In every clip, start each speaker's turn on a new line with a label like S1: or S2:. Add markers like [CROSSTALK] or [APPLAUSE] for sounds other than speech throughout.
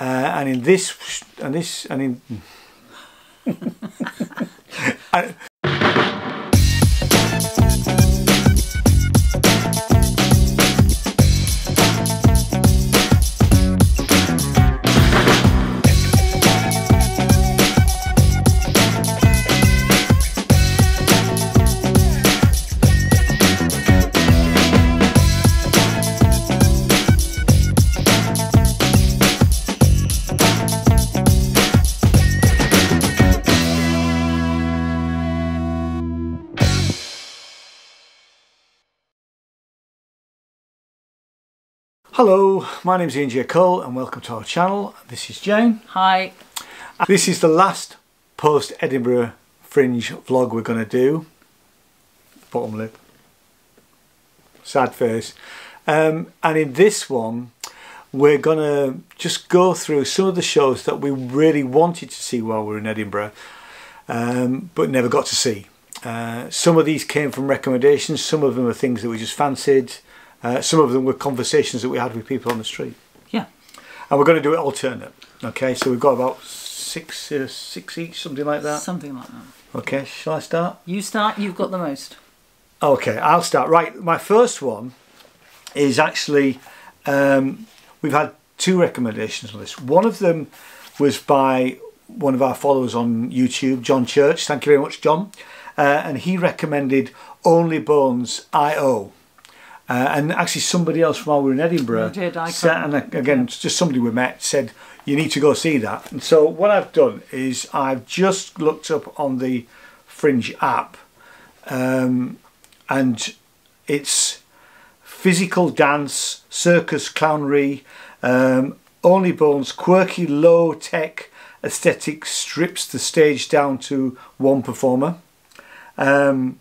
S1: Uh, and in this, and this, and in. [LAUGHS] and, Hello, my name is Ian J. Cole and welcome to our channel. This is Jane.
S2: Hi.
S1: This is the last post Edinburgh Fringe vlog we're going to do. Bottom lip. Sad face. Um, and in this one, we're going to just go through some of the shows that we really wanted to see while we were in Edinburgh, um, but never got to see. Uh, some of these came from recommendations, some of them are things that we just fancied. Uh, some of them were conversations that we had with people on the street.
S2: Yeah.
S1: And we're going to do it alternate. Okay, so we've got about six, uh, six each, something like that.
S2: Something like that.
S1: Okay, shall I start?
S2: You start, you've got the most.
S1: Okay, I'll start. Right, my first one is actually, um, we've had two recommendations on this. One of them was by one of our followers on YouTube, John Church. Thank you very much, John. Uh, and he recommended Only Bones I.O. Uh, and actually somebody else while we were in Edinburgh
S2: did, I
S1: said, and again just somebody we met said you need to go see that. And so what I've done is I've just looked up on the Fringe app um, and it's physical dance circus clownery um, only bones quirky low tech aesthetic strips the stage down to one performer. Um,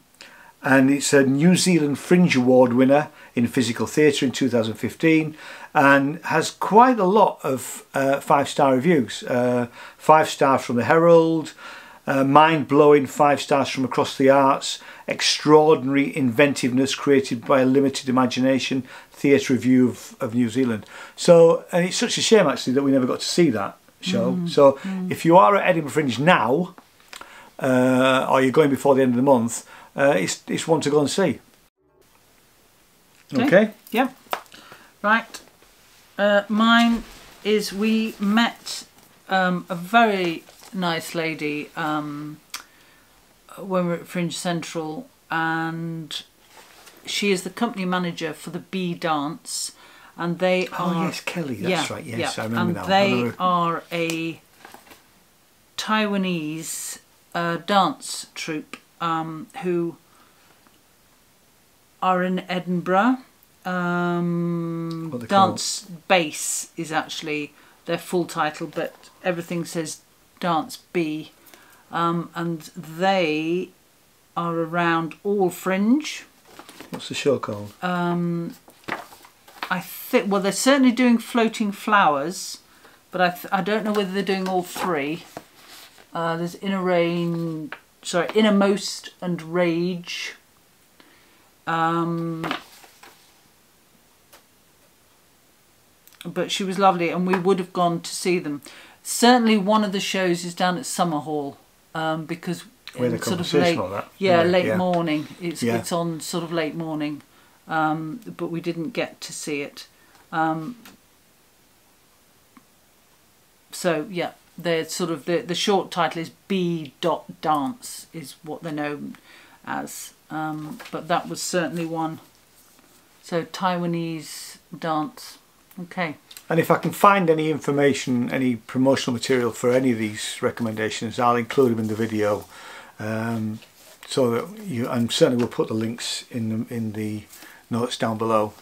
S1: and it's a New Zealand Fringe Award winner in physical theatre in 2015 and has quite a lot of uh, five star reviews. Uh, five stars from the Herald, uh, mind blowing five stars from across the arts, extraordinary inventiveness created by a limited imagination, theatre review of, of New Zealand. So, and it's such a shame actually that we never got to see that show. so, if you are at Edinburgh Fringe now, uh, or you're going before the end of the month, uh, it's, it's one to go and see. Okay.
S2: Yeah. Right. Uh, mine is we met um, a very nice lady um, when we were at Fringe Central, and she is the company manager for the B.Dance, and they
S1: Oh
S2: are
S1: yes, Kelly. That's
S2: yeah,
S1: right. Yes,
S2: yeah.
S1: I remember
S2: and.
S1: I
S2: they
S1: remember-
S2: are a Taiwanese uh, dance troupe um, who are in Edinburgh. Um,
S1: What they call
S2: dance Base is actually their full title, but everything says Dance B, um, and they are around all Fringe.
S1: What's the show called?
S2: Um, I think well they're certainly doing floating flowers, but I th- I don't know whether they're doing all three. Uh, there's inner rain, sorry, innermost and rage. Um, but she was lovely, and we would have gone to see them. Certainly, one of the shows is down at Summerhall um, because
S1: We had a
S2: sort of late,
S1: that,
S2: yeah, late
S1: Yeah.
S2: morning. It's
S1: Yeah.
S2: it's on sort of late morning, um, but we didn't get to see it. Um, so yeah, they're sort of the the short title is B dot dance is what they're known as. Um, but that was certainly one. So Taiwanese dance. Okay.
S1: And if I can find any information, any promotional material for any of these recommendations, I'll include them in the video. Um, so that you, and certainly we'll put the links in the, in the notes down below.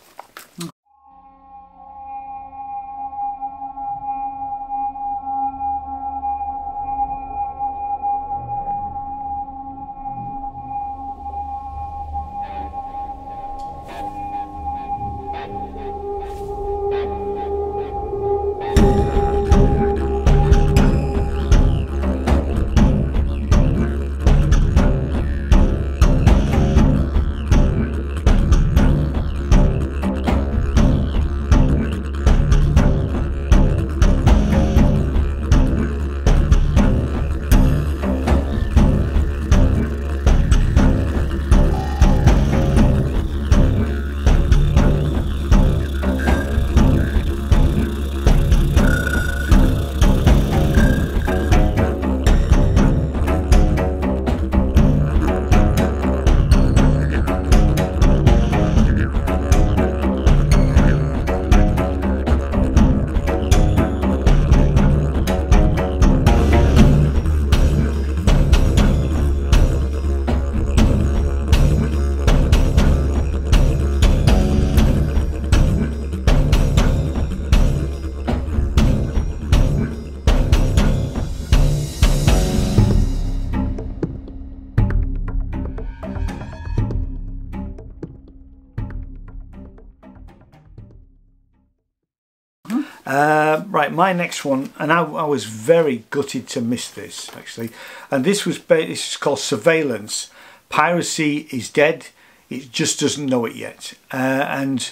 S1: Right, my next one, and I, I was very gutted to miss this actually, and this was this is called Surveillance. Piracy is dead. It just doesn't know it yet, uh, and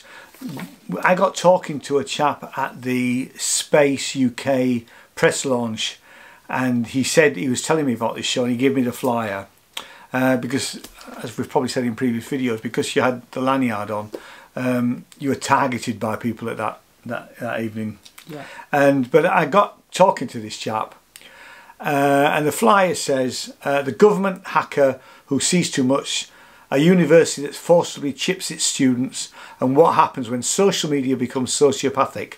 S1: I got talking to a chap at the Space UK press launch, and he said he was telling me about this show, and he gave me the flyer uh, because, as we've probably said in previous videos, because you had the lanyard on, um, you were targeted by people at that that, that evening.
S2: Yeah.
S1: And but I got talking to this chap, uh, and the flyer says uh, the government hacker who sees too much, a university that forcibly chips its students, and what happens when social media becomes sociopathic.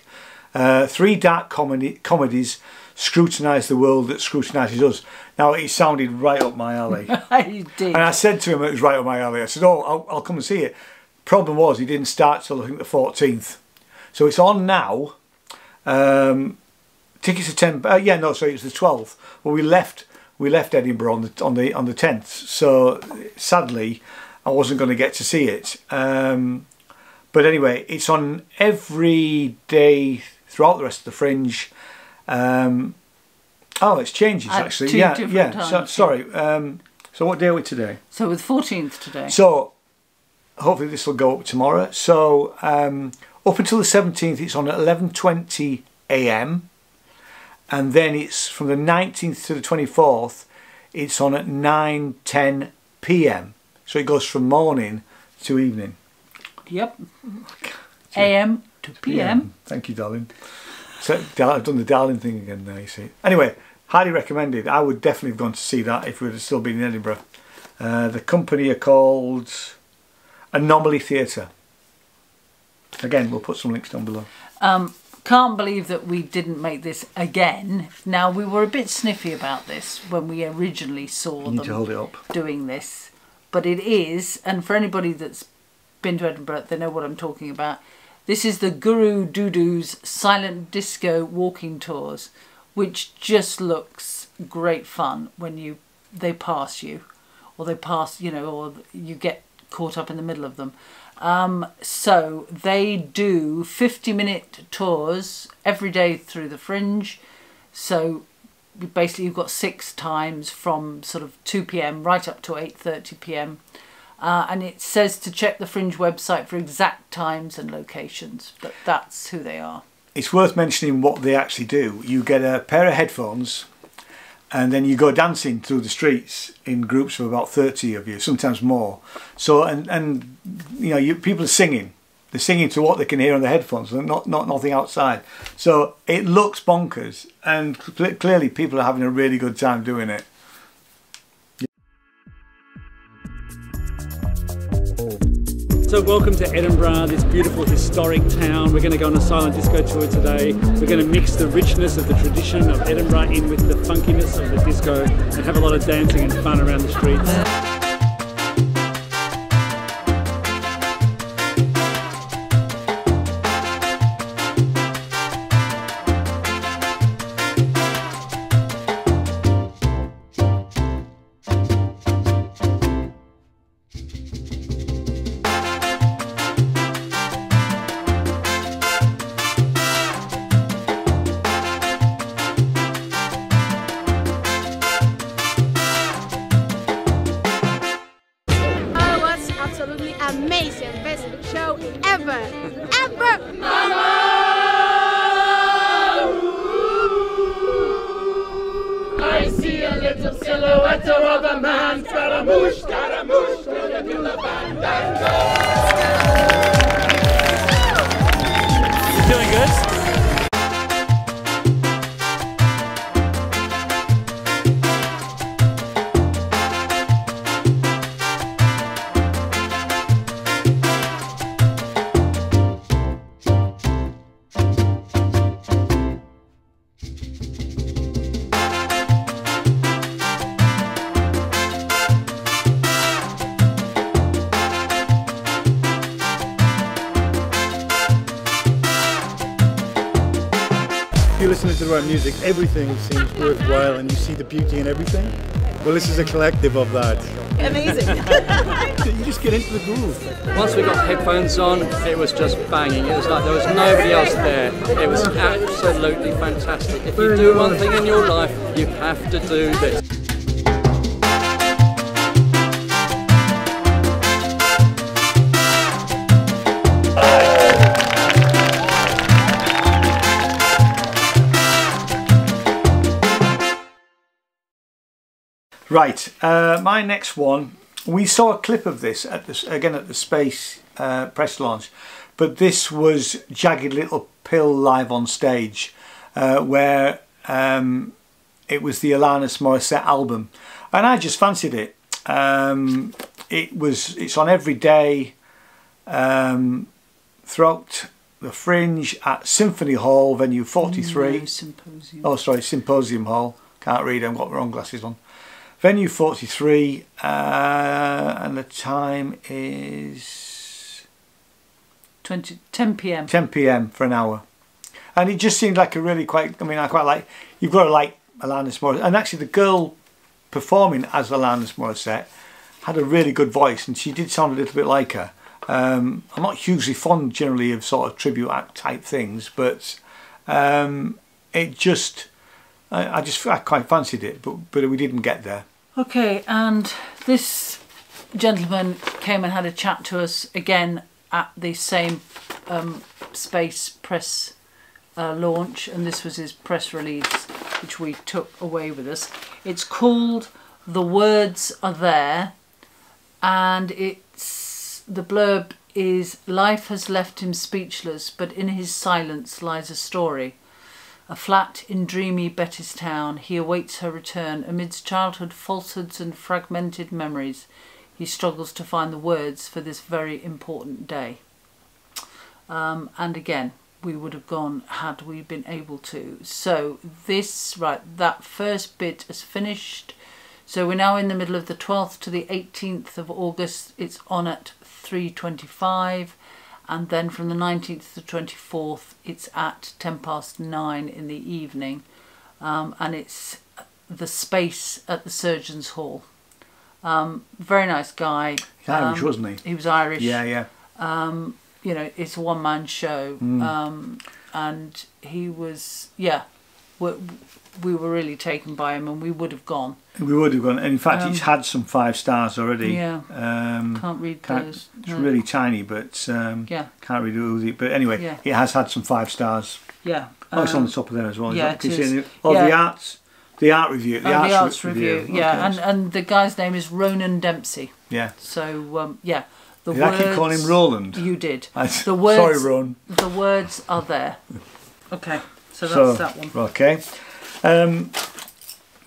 S1: Uh, three dark comedy comedies scrutinise the world that scrutinises us. Now it sounded right up my alley. [LAUGHS]
S2: I did.
S1: And I said to him it was right up my alley. I said, "Oh, I'll, I'll come and see it." Problem was he didn't start till I think the 14th, so it's on now. Um, tickets are ten. Uh, yeah, no, sorry, it's the 12th. Well, we left we left Edinburgh on the on the on the 10th. So sadly, I wasn't going to get to see it. Um, but anyway, it's on every day throughout the rest of the Fringe. Um, oh, it's changes
S2: At
S1: actually. yeah, yeah.
S2: times,
S1: so,
S2: yeah.
S1: sorry. Um, so what day are we today?
S2: so with 14th today.
S1: So hopefully this will go up tomorrow. So um, up until the 17th, it's on at 11:20 a.m. and then it's from the 19th to the 24th. It's on at 9:10 p.m. So it goes from morning to evening.
S2: Yep. AM to PM.
S1: Thank you, darling. So I've done the darling thing again now. You see. Anyway, highly recommended. I would definitely have gone to see that if we had still been in Edinburgh. Uh, the company are called Anomaly Theatre. Again, we'll put some links down below.
S2: Um, can't believe that we didn't make this again. Now we were a bit sniffy about this when we originally saw
S1: You
S2: them
S1: hold it up.
S2: doing this, but it is, and for anybody that's been to Edinburgh, they know what I'm talking about. This is the Guru Dudu's silent disco walking tours, which just looks great fun when you they pass you, or they pass you know, or you get caught up in the middle of them. Um, so they do 50 minute tours every day through the fringe. So basically you've got six times from sort of 2 p.m. right up to 8:30 p.m. Uh, and it says to check the fringe website for exact times and locations, but that's who they are.
S1: It's worth mentioning what they actually do. You get a pair of headphones and then you go dancing through the streets in groups of about 30 of you, sometimes more. So, and, and you know, you, people are singing. They're singing to what they can hear on the headphones, and not, not nothing outside. So it looks bonkers, and cl- clearly people are having a really good time doing it.
S3: So welcome to Edinburgh, this beautiful historic town. We're going to go on a silent disco tour today. We're going to mix the richness of the tradition of Edinburgh in with the funkiness of the disco and have a lot of dancing and fun around the streets.
S4: To the right music, everything seems worthwhile and you see the beauty in everything. Well, this is a collective of that.
S5: Amazing. [LAUGHS]
S4: you just get into the groove.
S6: Once we got headphones on, it was just banging. It was like there was nobody else there. It was absolutely fantastic. If you do one thing in your life, you have to do this.
S1: Right, uh, my next one. We saw a clip of this at this again at the Space uh, press launch, but this was Jagged Little Pill live on stage, uh, where um, it was the Alanis Morissette album, and I just fancied it. Um, it was it's on every day um, throughout the Fringe at Symphony Hall, venue 43.
S2: No, symposium.
S1: Oh, sorry, Symposium Hall. Can't read, I've got the wrong glasses on. Venue 43, uh, and the time is
S2: 20, 10 p.m.
S1: 10 p.m. for an hour. And it just seemed like a really quite, I mean, I quite like, you've got to like Alanis Morissette. And actually, the girl performing as Alanis Morissette had a really good voice, and she did sound a little bit like her. Um, I'm not hugely fond generally of sort of tribute act type things, but um, it just, I, I just I quite fancied it, but but we didn't get there.
S2: Okay, and this gentleman came and had a chat to us again at the same um, space press uh, launch, and this was his press release, which we took away with us. It's called "The Words Are There," and it's the blurb is life has left him speechless, but in his silence lies a story. A flat in dreamy Bettystown, he awaits her return amidst childhood falsehoods and fragmented memories. He struggles to find the words for this very important day. Um, and again, we would have gone had we been able to. So this, right, that first bit is finished. So we're now in the middle of the 12th to the 18th of August. It's on at 3.25 and then from the 19th to the 24th it's at 10 past 9 in the evening um, and it's the space at the Surgeons Hall. Um, very nice guy.
S1: He's Irish,
S2: Um,
S1: wasn't he?
S2: He was Irish.
S1: Yeah, yeah.
S2: Um, you know, it's a one man show.
S1: Mm.
S2: Um, and he was, yeah, we, we were really taken by him and we would have gone.
S1: We would have gone, and in fact,
S2: Um,
S1: it's had some five stars already.
S2: Yeah.
S1: Um,
S2: Can't read
S1: can't-
S2: those.
S1: It's
S2: No.
S1: really tiny, but um,
S2: Yeah.
S1: can't read all it. But anyway,
S2: Yeah.
S1: it has had some five stars.
S2: Yeah.
S1: Oh, it's on
S2: um,
S1: the top of there as well. is
S2: yeah,
S1: can
S2: it is.
S1: Oh, the arts, the art review, the,
S2: Oh,
S1: arts,
S2: the arts
S1: re-
S2: review,
S1: review.
S2: yeah,
S1: Okay.
S2: and and the guy's name is Ronan Dempsey.
S1: yeah.
S2: So um, yeah, the
S1: Did I
S2: words
S1: keep calling him Roland?
S2: You did.
S1: I-
S2: The words.
S1: Sorry, Ron.
S2: The words are there. Okay, so that's
S1: So,
S2: that one.
S1: Okay. Um,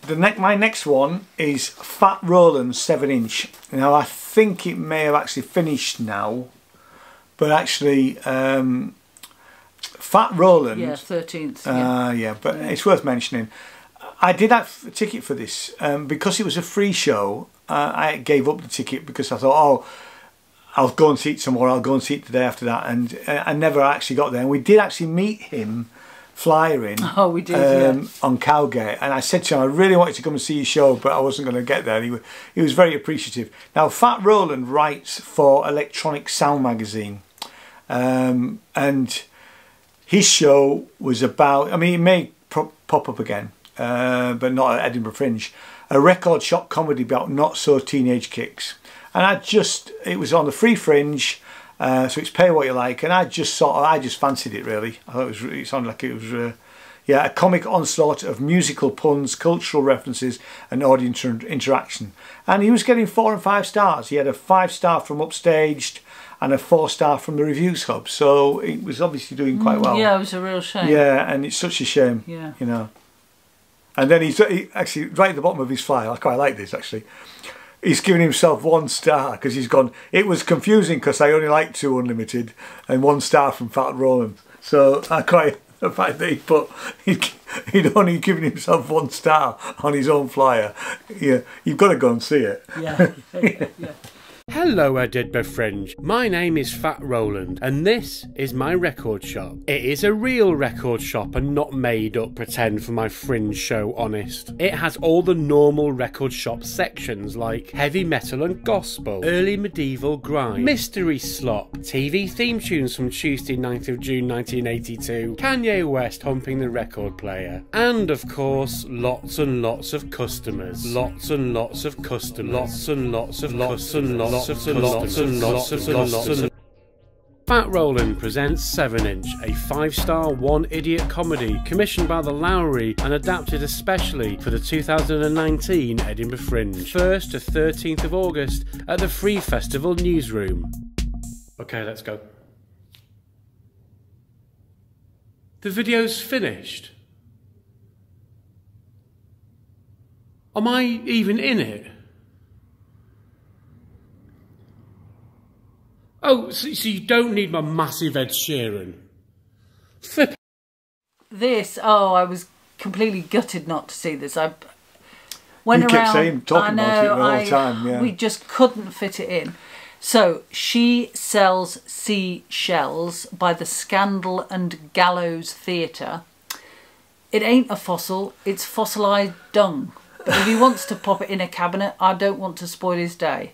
S1: the next, my next one is Fat Roland seven inch. Now I think it may have actually finished now, but actually, um, Fat Roland.
S2: Yeah, thirteenth. yeah.
S1: Uh, yeah, but it's worth mentioning. I did have a ticket for this um, because it was a free show. Uh, I gave up the ticket because I thought, oh, I'll go and see it tomorrow. I'll go and see it the day after that, and uh, I never actually got there. And we did actually meet him flyering. [LAUGHS]
S2: Oh, we did, yeah.
S1: um, on Cowgate, and I said to him, I really wanted to come and see your show, but I wasn't going to get there. And he was, he was very appreciative. Now, Fat Roland writes for Electronic Sound magazine, um, and his show was about. I mean, it may pop up again, uh, but not at Edinburgh Fringe. A record shop comedy about not so teenage kicks, and I just it was on the Free Fringe. Uh, so it's pay what you like, and I just sort of, I just fancied it really. I thought it was, really- it sounded like it was, uh, yeah, a comic onslaught of musical puns, cultural references, and audience inter- interaction. And he was getting four and five stars. He had a five star from Upstaged and a four star from the Reviews Hub. So it was obviously doing quite well.
S2: Mm, Yeah, it was a real shame.
S1: Yeah, and it's such a shame.
S2: Yeah.
S1: You know. And then he's he, actually right at the bottom of his file. I quite like this actually. He's given himself one star because he's gone. It was confusing because I only like two unlimited and one star from Fat Roland. So I quite [LAUGHS] the fact that he put he'd, he'd only given himself one star on his own flyer. Yeah, you've got to go and see it.
S2: Yeah, [LAUGHS] yeah, yeah.
S5: Hello, Edinburgh Fringe. My name is Fat Roland, and this is my record shop. It is a real record shop and not made up pretend for my fringe show, honest. It has all the normal record shop sections like heavy metal and gospel, early medieval grime, mystery slop, TV theme tunes from Tuesday, 9th of June 1982, Kanye West humping the record player, and of course, lots and lots of customers. Lots and lots of customers. Lots and lots of lots and lots lots and lots of lots and Fat Roland presents 7 Inch, a five star one idiot comedy commissioned by the Lowry and adapted especially for the 2019 Edinburgh Fringe. 1st to 13th of August at the Free Festival Newsroom. Okay, let's go. The video's finished. Am I even in it? Oh, so, so you don't need my massive Ed Sheeran. Flip.
S2: This, oh, I was completely gutted not to see this. I went
S1: You kept
S2: around.
S1: saying- talking
S2: know,
S1: about it the whole time, yeah.
S2: We just couldn't fit it in. So she sells seashells by the Scandal and Gallows Theatre. It ain't a fossil; it's fossilised dung. But if he wants to pop it in a cabinet, I don't want to spoil his day.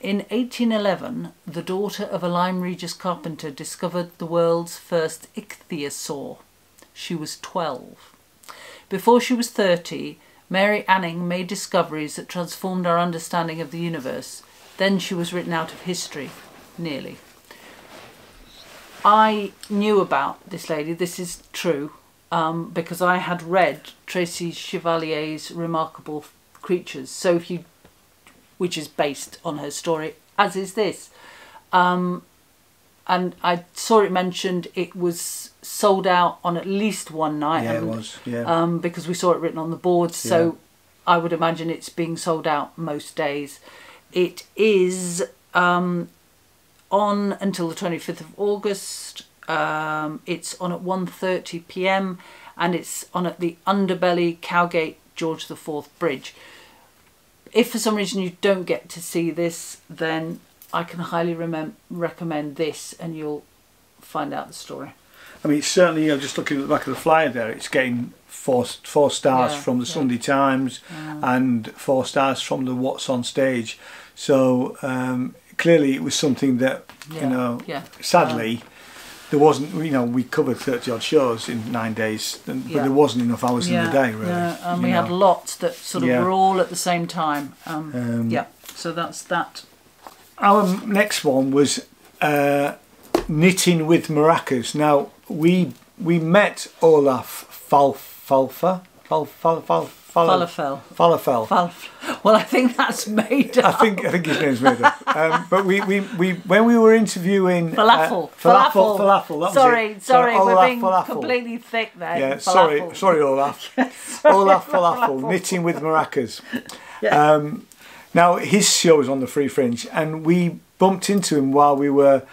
S2: In 1811, the daughter of a Lyme Regis carpenter discovered the world's first ichthyosaur. She was 12. Before she was 30, Mary Anning made discoveries that transformed our understanding of the universe. Then she was written out of history, nearly. I knew about this lady, this is true, um, because I had read Tracy Chevalier's Remarkable Creatures. So if you which is based on her story, as is this. Um, and I saw it mentioned it was sold out on at least one night.
S1: Yeah, it was, yeah.
S2: Um, because we saw it written on the boards, so I would imagine it's being sold out most days. It is um, on until the 25th of August. Um, it's on at 1.30 p.m. and it's on at the Underbelly Cowgate George IV Bridge if for some reason you don't get to see this, then I can highly recommend this, and you'll find out the story.
S1: I mean, it's certainly, you know, just looking at the back of the flyer there, it's getting four four stars
S2: Yeah,
S1: from the
S2: yeah.
S1: Sunday Times and four stars from the What's on Stage. So um, clearly, it was something that
S2: Yeah,
S1: you know.
S2: yeah.
S1: Sadly, there wasn't. You know, we covered thirty odd shows in nine days, and, but there wasn't enough hours in the day, really.
S2: yeah, and we had lots that sort of
S1: Yeah.
S2: were all at the same time. Um,
S1: Um,
S2: yeah, so that's that.
S1: Our next one was uh, knitting with maracas. Now we we met Olaf Falfalfa. Fal, fal, fal, fal,
S2: Falafel.
S1: Falafel.
S2: Well, I think that's made
S1: I think I think his name's made up. Um, but we, we, we when we were interviewing uh,
S2: Falafel.
S1: falafel, falafel. That was
S2: sorry,
S1: it.
S2: sorry,
S1: So
S2: we're being
S1: falafel.
S2: completely thick there.
S1: Yeah,
S2: Falafel.
S1: sorry, sorry, Olaf. [LAUGHS] Olaf falafel, knitting with maracas. [LAUGHS] Um, now his show was on the Free Fringe, and we bumped into him while we were.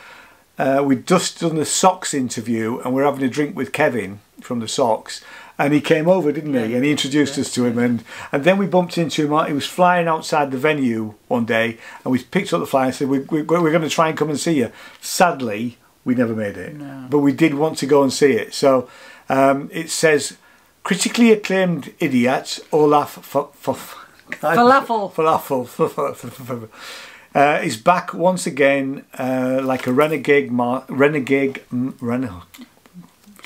S1: Uh, we'd just done the Socks interview, and we are having a drink with Kevin from the Socks, and he came over, didn't he?
S2: Yeah.
S1: And he introduced us to him, and and then we bumped into him. He was flying outside the venue one day, and we picked up the flyer and said, "We, we, "We're going to try and come and see you." Sadly, we never made it, but we did want to go and see it. So um, it says, critically acclaimed idiot Olaf F- F-
S2: Falafel. [LAUGHS]
S1: Falafel. [LAUGHS] Uh, is back once again uh, like a renegade, mar- renegade, mm, rene-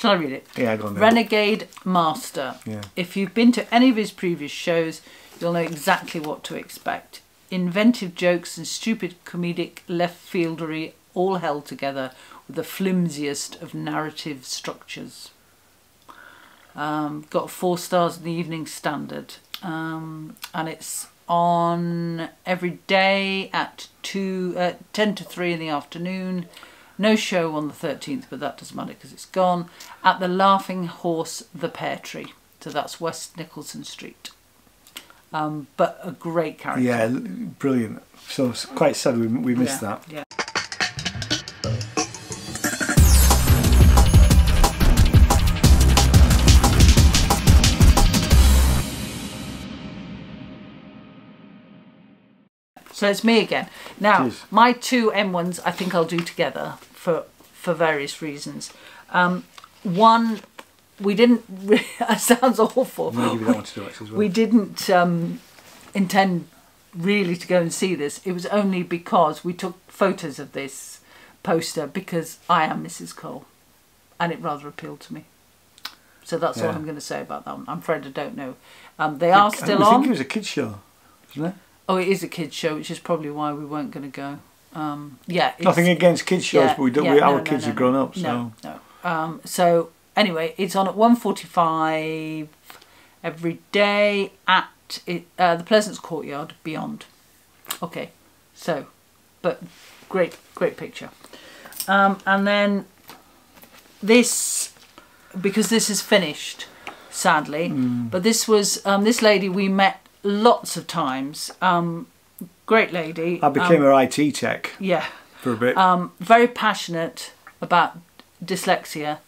S2: Shall I read it?
S1: yeah, go on then.
S2: Renegade Master.
S1: Yeah.
S2: If you've been to any of his previous shows, you'll know exactly what to expect. Inventive jokes and stupid comedic left fieldery all held together with the flimsiest of narrative structures. Um, got four stars in the Evening Standard, um, and it's on every day at two, uh, ten to three in the afternoon. No show on the thirteenth, but that doesn't matter because it's gone. At the Laughing Horse, the Pear Tree. So that's West Nicolson Street. Um, but a great character.
S1: Yeah, brilliant. So it's quite sad we, we missed
S2: yeah,
S1: that.
S2: Yeah. So it's me again. Now,
S1: Cheers.
S2: my two M1s I think I'll do together for for various reasons. Um, one, we didn't. It [LAUGHS] sounds awful.
S1: I'm going to give you that one to do actually as well.
S2: We didn't um, intend really to go and see this. It was only because we took photos of this poster because I am Mrs. Cole, and it rather appealed to me. So that's all I'm going to say about that one. I'm afraid I don't know. Um, they are still on I think
S1: it was a kids show, isn't it?
S2: Oh, it is a kids show, which is probably why we weren't going to go. Um, yeah, it's,
S1: Nothing against kids shows,
S2: yeah,
S1: but we don't.
S2: yeah,
S1: we,
S2: no,
S1: our
S2: no,
S1: kids
S2: no,
S1: are grown up, so
S2: No, no. Um, so anyway, it's on at 1.45 every day at it, uh, the Pleasance Courtyard Beyond. Okay, so, but great, great picture. Um, and then this, because this is finished, sadly,
S1: Mm.
S2: but this was um, this lady we met lots of times. Um, great lady.
S1: I became
S2: um,
S1: her IT tech
S2: yeah
S1: for a bit.
S2: um, very passionate about dyslexia.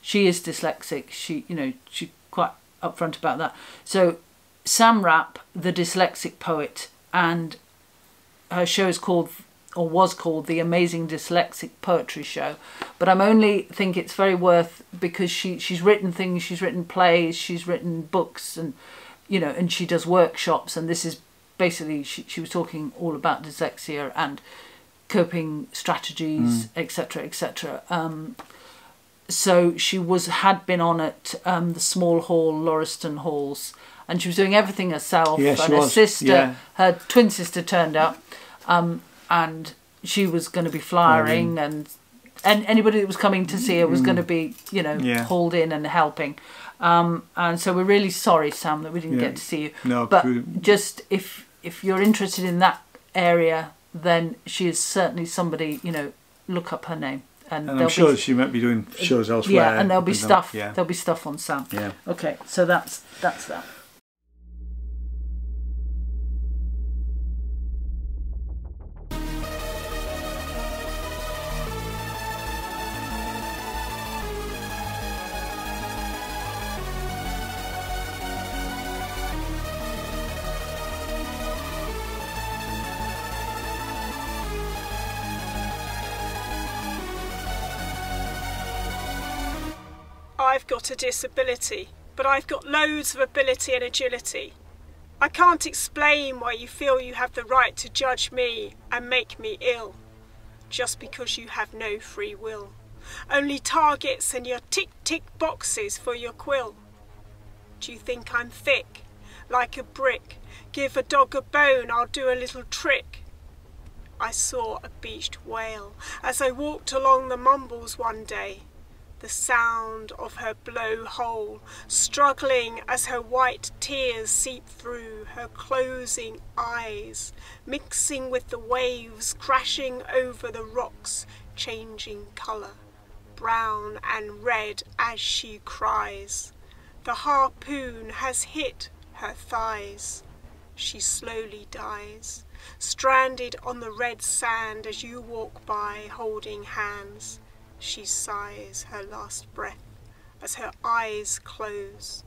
S2: She is dyslexic. She, you know, she quite upfront about that. So, Sam Rapp, the dyslexic poet, and her show is called or was called the Amazing Dyslexic Poetry Show. But I'm only think it's very worth because she she's written things. She's written plays. She's written books, and you know, and she does workshops. And this is basically she she was talking all about dyslexia and coping strategies, etc., etc. Um, so she was had been on at um, the small hall, Lauriston Halls, and she was doing everything herself.
S1: Yeah, she
S2: and her
S1: was,
S2: sister,
S1: yeah.
S2: her twin sister, turned up, um, and she was going to be flyering, and and anybody that was coming to see her was going to be, you know,
S1: Mm. Yeah.
S2: hauled in and helping. Um, and so we're really sorry, Sam, that we didn't
S1: Yeah.
S2: get to see you.
S1: No,
S2: but
S1: we-
S2: just if if you're interested in that area, then she is certainly somebody. You know, look up her name, and,
S1: and I'm sure
S2: be,
S1: she might be doing shows elsewhere.
S2: yeah, and there'll be
S1: them.
S2: stuff.
S1: Yeah.
S2: There'll be stuff on Sam.
S1: Yeah.
S2: Okay, so that's that's that.
S7: Got a disability, but I've got loads of ability and agility. I can't explain why you feel you have the right to judge me and make me ill, just because you have no free will. Only targets and your tick tick boxes for your quill. Do you think I'm thick, like a brick? Give a dog a bone, I'll do a little trick. I saw a beached whale as I walked along the mumbles one day the sound of her blowhole, struggling as her white tears seep through her closing eyes, mixing with the waves crashing over the rocks, changing colour, brown and red as she cries. The harpoon has hit her thighs. She slowly dies, stranded on the red sand as you walk by holding hands. She sighs her last breath as her eyes close.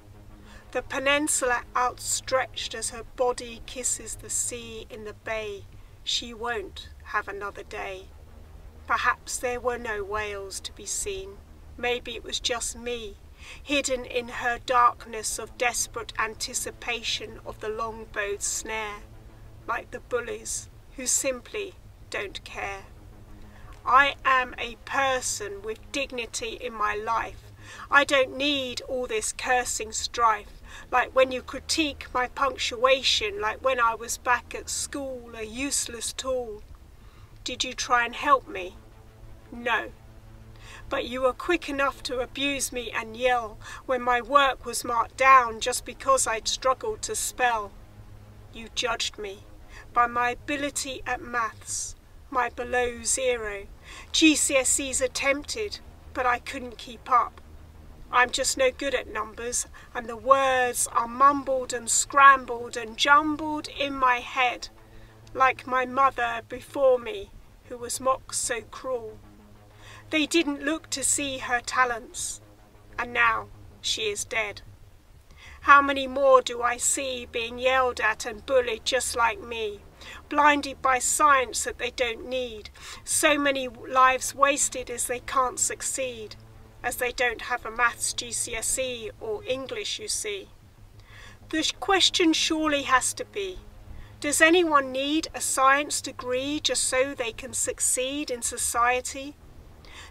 S7: The peninsula outstretched as her body kisses the sea in the bay. She won't have another day. Perhaps there were no whales to be seen. Maybe it was just me, hidden in her darkness of desperate anticipation of the longbow's snare, like the bullies who simply don't care. I am a person with dignity in my life. I don't need all this cursing strife, like when you critique my punctuation, like when I was back at school, a useless tool. Did you try and help me? No. But you were quick enough to abuse me and yell when my work was marked down just because I'd struggled to spell. You judged me by my ability at maths, my below zero. GCSEs attempted, but I couldn't keep up. I'm just no good at numbers, and the words are mumbled and scrambled and jumbled in my head, like my mother before me, who was mocked so cruel. They didn't look to see her talents, and now she is dead. How many more do I see being yelled at and bullied just like me? Blinded by science that they don't need, so many lives wasted as they can't succeed, as they don't have a maths GCSE or English, you see. The question surely has to be does anyone need a science degree just so they can succeed in society?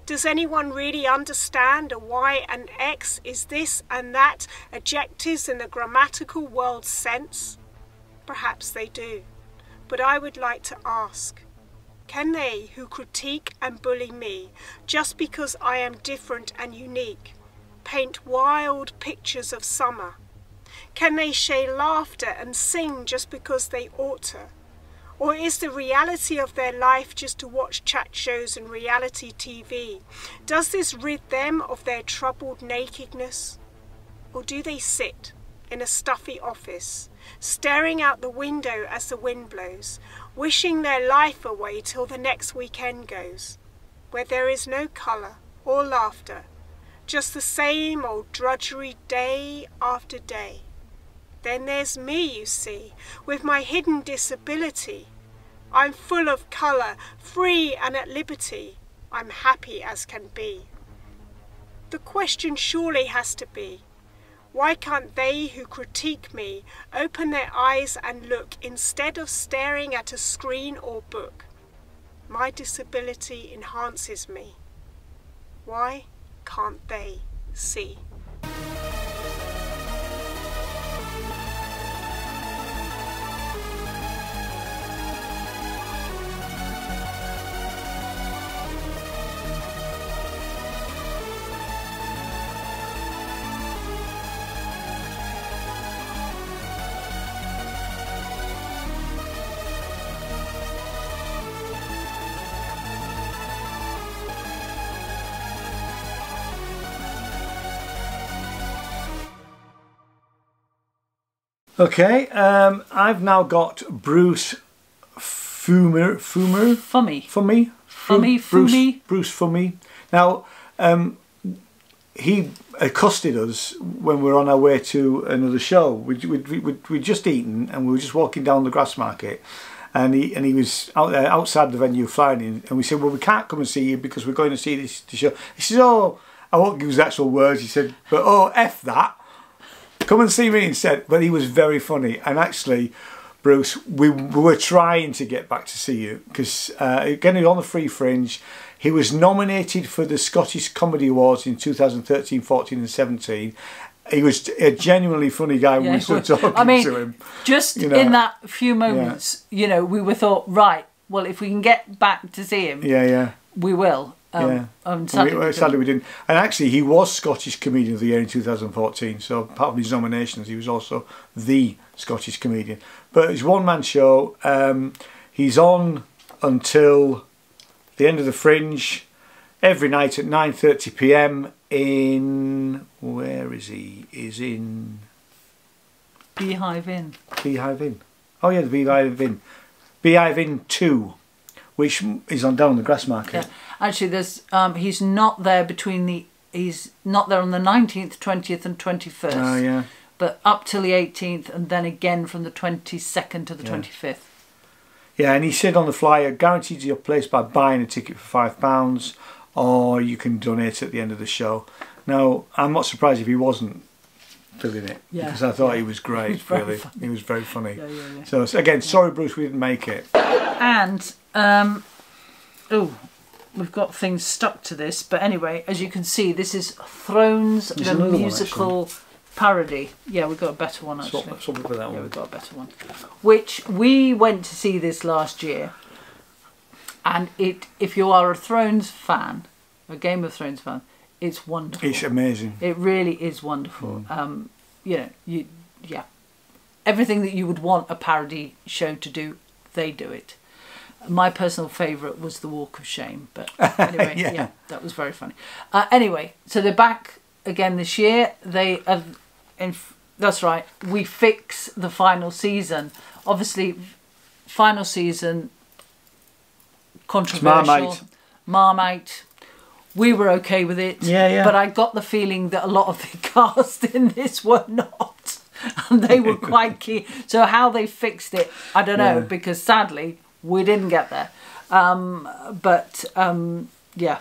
S7: Does anyone really understand a y and x is this and that adjectives in the grammatical world sense? Perhaps they do, but I would like to ask can they who critique and bully me just because I am different and unique paint wild pictures of summer? Can they share laughter and sing just because they ought to? Or is the reality of their life just to watch chat shows and reality TV? Does this rid them of their troubled nakedness? Or do they sit in a stuffy office, staring out the window as the wind blows, wishing their life away till the next weekend goes, where there is no colour or laughter, just the same old drudgery day after day? Then there's me, you see, with my hidden disability. I'm full of colour, free and at liberty. I'm happy as can be. The question surely has to be, why can't they who critique me open their eyes and look instead of staring at a screen or book? My disability enhances me. Why can't they see?
S1: Okay, um, I've now got Bruce Fumer. Fumer?
S2: Fummey.
S1: Fummey?
S2: Fummey,
S1: Bruce,
S2: Fummey.
S1: Bruce Fummey. Now, um, he accosted us when we were on our way to another show. We'd, we'd, we'd, we'd just eaten and we were just walking down the grass market. And he and he was out there outside the venue flying in, and we said, "Well, we can't come and see you because we're going to see this, this show." He says, "Oh, I won't use the actual words." He said, "But oh, f that." Come and see me instead. But he was very funny. And actually, Bruce, we, we were trying to get back to see you because, uh, again, on the Free Fringe, he was nominated for the Scottish Comedy Awards in 2013, 14, and 17. He was a genuinely funny guy when
S2: Yeah,
S1: we started
S2: was. [LAUGHS]
S1: talking
S2: I mean,
S1: to him.
S2: Just
S1: You know,
S2: in that few moments, you know, we were thought, right, well, if we can get back to see him,
S1: Yeah, yeah.
S2: we will. Um,
S1: yeah.
S2: um, sadly,
S1: we, sadly we didn't. And actually, he was Scottish Comedian of the Year in 2014. So apart from his nominations, he was also the Scottish comedian. But it's one man show. Um, he's on until the end of the Fringe every night at 9:30 p.m. in where is he? Is in
S2: Beehive Inn.
S1: Beehive Inn. Oh yeah, the Beehive Inn. Beehive Inn Two, which is on down the Grass Market.
S2: Yeah. Actually, there's um, he's not there between the he's not there on the 19th, 20th, and 21st.
S1: Oh yeah.
S2: But up till the 18th, and then again from the 22nd to the
S1: Yeah.
S2: 25th.
S1: Yeah, and he said on the flyer, guaranteed your place by buying a ticket for five pounds, or you can donate at the end of the show. Now, I'm not surprised if he wasn't filling it
S2: Yeah.
S1: because I thought he was [LAUGHS] great.
S2: He was very
S1: really,
S2: funny.
S1: he was very funny.
S2: Yeah, yeah, yeah.
S1: So so again, sorry, Bruce, we didn't make it.
S2: And um, oh, we've got things stuck to this. But anyway, as you can see, this is Thrones
S1: There's
S2: the
S1: another one,
S2: musical parody. Yeah, we've got a better one actually.
S1: Swap, swap that
S2: Yeah,
S1: one.
S2: we've got a better one. Which we went to see this last year. And it, if you are a Thrones fan, a Game of Thrones fan, it's wonderful.
S1: It's amazing.
S2: It really is wonderful. Um, you know, you yeah, everything that you would want a parody show to do, they do it. My personal favourite was the Walk of Shame, but [LAUGHS] anyway,
S1: Yeah.
S2: yeah. that was very funny. Uh, anyway, so they're back again this year. They have, in, that's right. We fix the final season. Obviously, final season controversial.
S1: Marmite.
S2: Marmite. We were okay with it.
S1: Yeah, yeah.
S2: But I got the feeling that a lot of the [LAUGHS] cast in this were not. [LAUGHS] and they were quite keen. So how they fixed it, I don't know,
S1: Yeah.
S2: because sadly we didn't get there. Um, but um, yeah,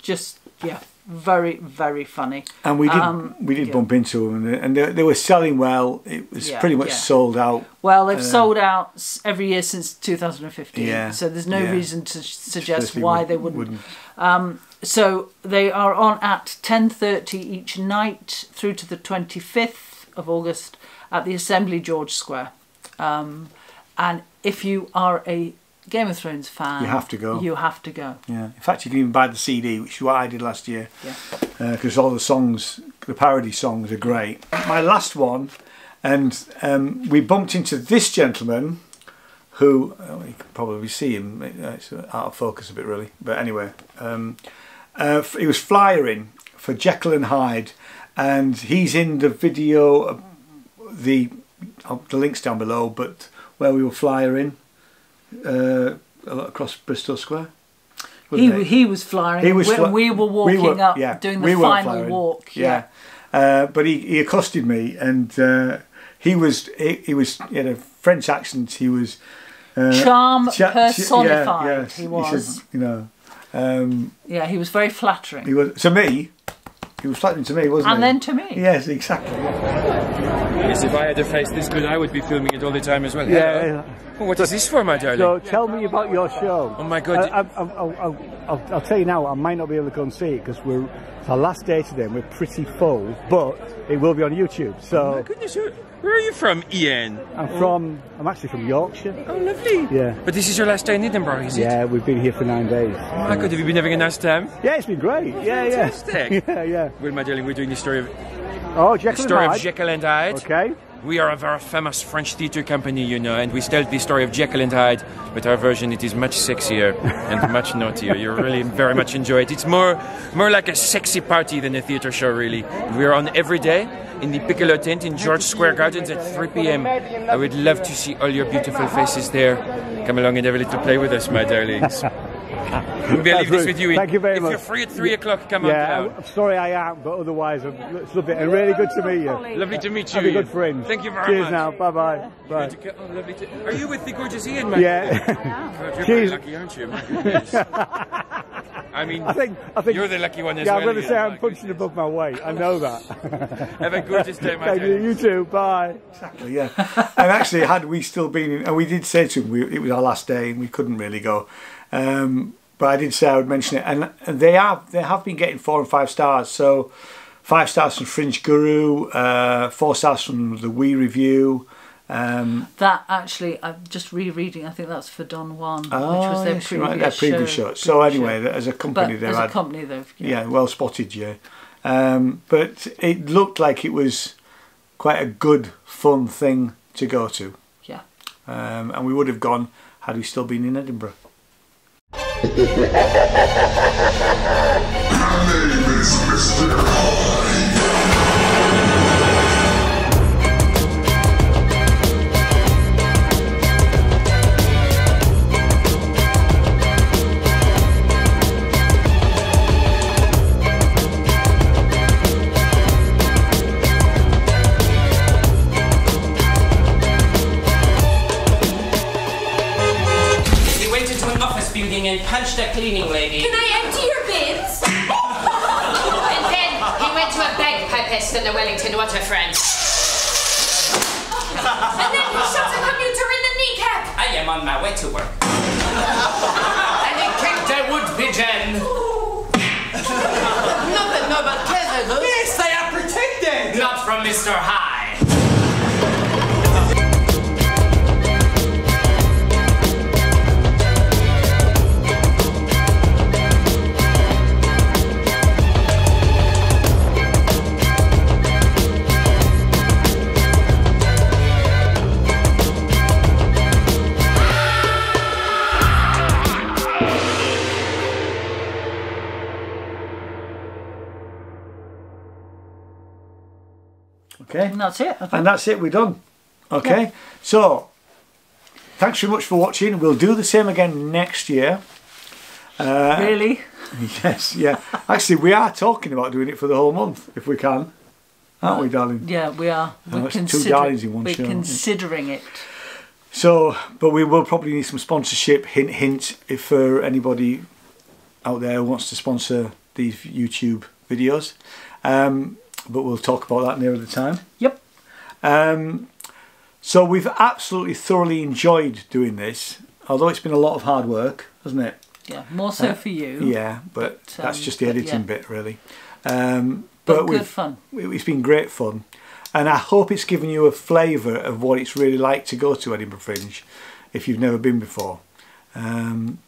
S2: just yeah, very very funny.
S1: And we did
S2: Um,
S1: we did
S2: yeah.
S1: bump into them, and, and they, they were selling well. It was
S2: Yeah,
S1: pretty much
S2: yeah.
S1: sold out.
S2: Well, they've
S1: Uh,
S2: sold out every year since 2015,
S1: Yeah,
S2: so there's no reason to suggest
S1: Firstly,
S2: why they wouldn't.
S1: wouldn't.
S2: Um, so they are on at 10:30 each night through to the 25th of August at the Assembly George Square. Um, and if you are a Game of Thrones fan,
S1: You have to go.
S2: You have to go.
S1: Yeah. In fact, you can even buy the CD, which is what I did last year.
S2: Yeah.
S1: Because all the songs, the parody songs, are great. My last one, and um, we bumped into this gentleman, who oh, you can probably see him. uh, It's out of focus a bit, really. But anyway, um, uh, he was flyering for Jekyll and Hyde, and he's in the video. uh, The uh, the links down below, but where we were flyering uh, across Bristo Square.
S2: He,
S1: it?
S2: he was flying.
S1: He was
S2: we,
S1: fly-
S2: we were walking
S1: we were-
S2: up,
S1: yeah,
S2: doing the
S1: we
S2: final walk.
S1: Yeah, Uh, but he, he accosted me, and uh, he was he, he was he had a French accent. He was uh,
S2: Charm
S1: cha-
S2: personified,
S1: yeah,
S2: he
S1: said,
S2: was.
S1: you know, um,
S2: Yeah, he was very flattering.
S1: he was to me. He was flattering to me, wasn't
S2: And
S1: he?
S2: And then to me.
S1: Yes, exactly.
S8: Yes, if I had a face this good, I would be filming it all the time as well.
S9: Yeah,
S8: Hello. Oh, what is this for, my darling?
S9: So tell me about your show.
S8: Oh my God.
S9: I, I, I, I'll, I'll, I'll tell you now, I might not be able to go and see it because we're it's our last day today and we're pretty full, but it will be on YouTube.
S8: Oh
S9: So
S8: my goodness, where, where are you from, Ian?
S9: I'm from, I'm actually from Yorkshire.
S8: Oh, lovely.
S9: Yeah.
S8: But this is your last day in Edinburgh, is it?
S9: Yeah, we've been here for nine days.
S8: Oh my God, have you been having a nice time?
S9: Yeah, it's been great. Yeah, yeah.
S8: Fantastic. [LAUGHS]
S9: yeah, yeah.
S8: Well, my darling, we're doing the story of
S9: Oh,
S8: the story
S9: and
S8: of
S9: Hyde.
S8: Jekyll and Hyde.
S9: Okay.
S8: We are a very famous French theatre company, you know, and we tell the story of Jekyll and Hyde, but our version it is much sexier [LAUGHS] and much naughtier. You really very much enjoy it. It's more more like a sexy party than a theatre show, really. We are on every day in the Piccolo tent in George Square Gardens at 3 p.m. I would love to see all your beautiful faces there. Come along and have a little play with us, my darlings. [LAUGHS] Maybe I'll leave this with you.
S9: Thank you very
S8: if
S9: much.
S8: you're free at 3 o'clock, come
S9: yeah,
S8: on down.
S9: I'm sorry I am, but otherwise, I'm, it's lovely. And really good to meet you.
S8: Lovely to meet you.
S9: Have a good friend.
S8: Thank you very
S9: Cheers
S8: much.
S9: Cheers now. Bye-bye. Bye.
S8: Oh, lovely to- Are you with the gorgeous Ian, man?
S9: Yeah.
S8: God, you're [LAUGHS]
S9: Cheers.
S8: lucky, aren't you? [LAUGHS] I mean,
S9: I think, I think
S8: you're the lucky one as
S9: yeah,
S8: well.
S9: I'm going to say I'm punching above my weight. I know that. [LAUGHS]
S8: Have a gorgeous day, my
S9: Thank you. You too. Bye.
S1: Exactly, yeah. and actually, had we still been, in, and we did say to him, we, it was our last day, and we couldn't really go. Um, but I did say I would mention it, and they have they have been getting four and five stars. So five stars from Fringe Guru, uh, four stars from the Wee Review. Um,
S2: That actually, I'm just rereading. I think that's for Don Juan, which
S1: oh,
S2: was their
S1: yes,
S2: previous,
S1: right, their previous
S2: show.
S1: show. So anyway,
S2: show.
S1: as a company,
S2: but
S1: they've
S2: as
S1: had
S2: a company, they've
S1: yeah, well spotted, yeah. Um, but it looked like it was quite a good, fun thing to go to.
S2: Yeah.
S1: Um, and we would have gone had we still been in Edinburgh. [LAUGHS]
S10: He
S11: bagpipist in the Wellington waterfront. and then he shot a commuter in the kneecap.
S10: I am on my way to work. and he kicked a wood pigeon.
S12: Nothing, no, but president.
S10: Yes, they are protected. Not from Mr. Hyde.
S1: Okay.
S2: And that's it.
S1: And that's it, we're done. Okay.
S2: Yeah.
S1: So, thanks very much for watching. We'll do the same again next year. Uh,
S2: really? [LAUGHS]
S1: Yes, yeah. Actually, we are talking about doing it for the whole month, if we can. aren't we, darling?
S2: Yeah, we are.
S1: Oh,
S2: We're,
S1: it's two darlings in one
S2: we're
S1: show, aren't
S2: considering it.
S1: So, but we will probably need some sponsorship. Hint, hint. If for anybody out there who wants to sponsor these YouTube videos, um, but we'll talk about that nearer the time.
S2: Yep.
S1: Um, so we've absolutely thoroughly enjoyed doing this, although it's been a lot of hard work, hasn't it?
S2: Yeah, more so
S1: Uh,
S2: for you.
S1: Yeah, but,
S2: but,
S1: that's
S2: um,
S1: just the
S2: but
S1: editing
S2: yeah.
S1: bit, really. Um,
S2: But good
S1: we've-
S2: fun.
S1: it- It's been great fun, and I hope it's given you a flavour of what it's really like to go to Edinburgh Fringe, if you've never been before. Um,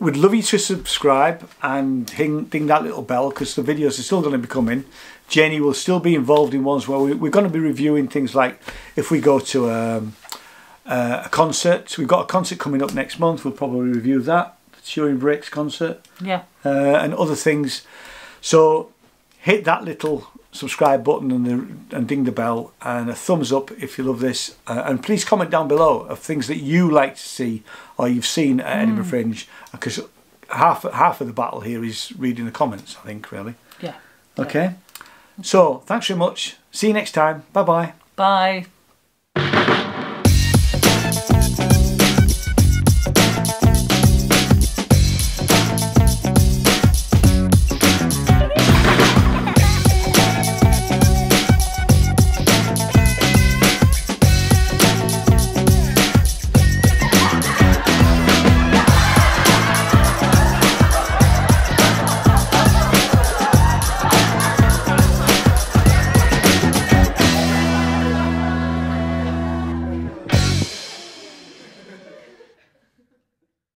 S1: we'd love you to subscribe and ding, ding that little bell because the videos are still going to be coming. Jenny will still be involved in ones where we, we're going to be reviewing things like if we go to um, uh, a concert. We've got a concert coming up next month. We'll probably review that. The Turin Brakes concert
S2: Yeah.
S1: uh, and other things. So hit that little subscribe button and, the, and ding the bell and a thumbs up if you love this. Uh, and please comment down below of things that you like to see or you've seen at Edinburgh
S2: Mm.
S1: Fringe because half half of the battle here is reading the comments. I think really.
S2: Yeah.
S1: Okay. So thanks very much. See you next time. Bye bye.
S2: Bye.